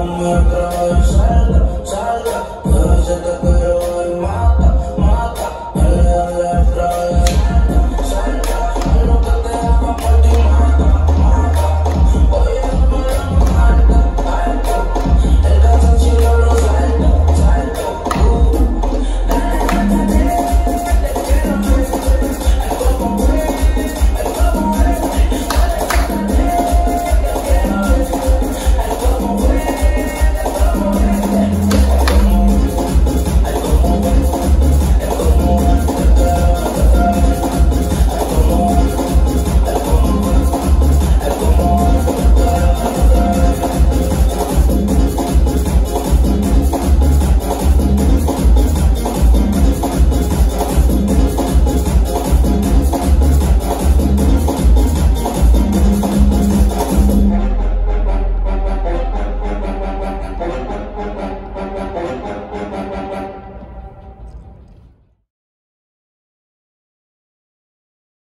Muhammad Rasul